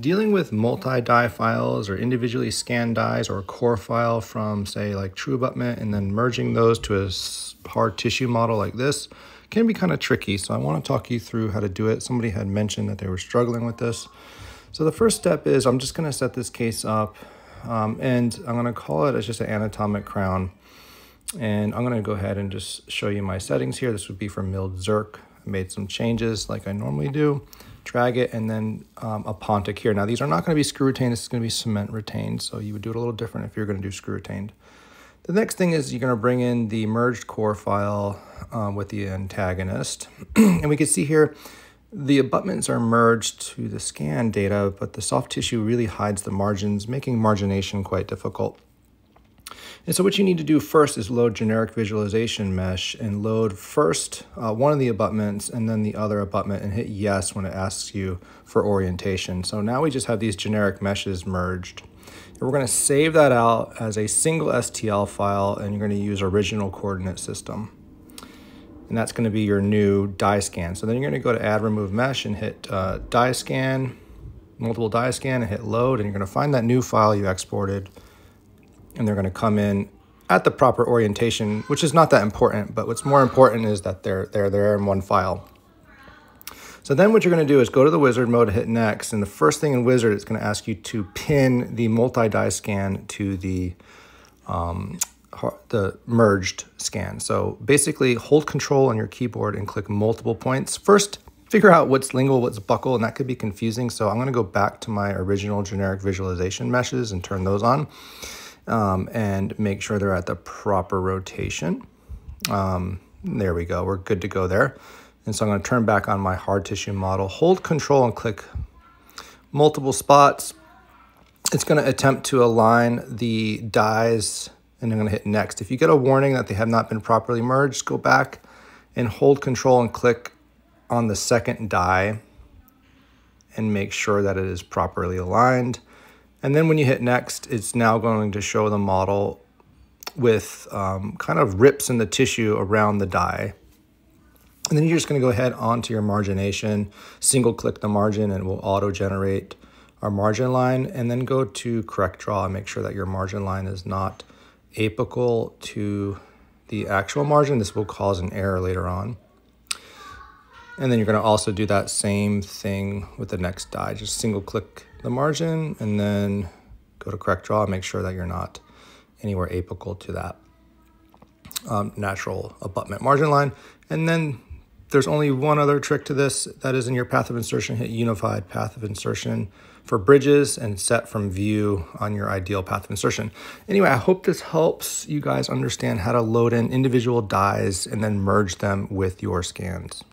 dealing with multi-die files or individually scanned dies or a core file from say like TruAbutment and then merging those to a hard tissue model like this can be kind of tricky. So I want to talk you through how to do it. Somebody had mentioned that they were struggling with this. So the first step is I'm just going to set this case up um, and I'm going to call it as just an anatomic crown. And I'm going to go ahead and just show you my settings here. This would be for milled Zerk. Made some changes like I normally do drag it, and then um, a Pontic here. Now, these are not going to be screw retained. This is going to be cement retained, so you would do it a little different if you're going to do screw retained. The next thing is you're going to bring in the merged core file um, with the antagonist. and we can see here the abutments are merged to the scan data, but the soft tissue really hides the margins, making margination quite difficult. And so what you need to do first is load generic visualization mesh and load first uh, one of the abutments and then the other abutment and hit yes when it asks you for orientation. So now we just have these generic meshes merged. And we're going to save that out as a single STL file and you're going to use original coordinate system. And that's going to be your new die scan. So then you're going to go to add remove mesh and hit uh, die scan, multiple die scan and hit load and you're going to find that new file you exported and they're going to come in at the proper orientation, which is not that important, but what's more important is that they're, they're there in one file. So then what you're going to do is go to the wizard mode, hit next, and the first thing in wizard is going to ask you to pin the multi-die scan to the um, the merged scan. So basically hold control on your keyboard and click multiple points. First, figure out what's lingual, what's buccal, and that could be confusing. So I'm going to go back to my original generic visualization meshes and turn those on um, and make sure they're at the proper rotation. Um, there we go, we're good to go there. And so I'm gonna turn back on my hard tissue model, hold control and click multiple spots. It's gonna attempt to align the dies and I'm gonna hit next. If you get a warning that they have not been properly merged, go back and hold control and click on the second die and make sure that it is properly aligned. And then when you hit next, it's now going to show the model with um, kind of rips in the tissue around the die. And then you're just going to go ahead onto your margination, single click the margin and it will auto generate our margin line and then go to correct draw and make sure that your margin line is not apical to the actual margin. This will cause an error later on. And then you're going to also do that same thing with the next die. Just single click the margin and then go to correct draw and make sure that you're not anywhere apical to that um, natural abutment margin line. And then there's only one other trick to this that is in your path of insertion, hit unified path of insertion for bridges and set from view on your ideal path of insertion. Anyway, I hope this helps you guys understand how to load in individual dies and then merge them with your scans.